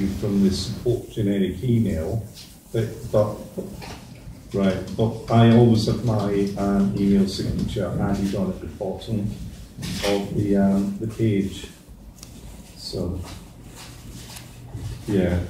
you from this support generic email, but, but, right, but I always have my um, email signature added on at the bottom of the, um, the page. So, yeah.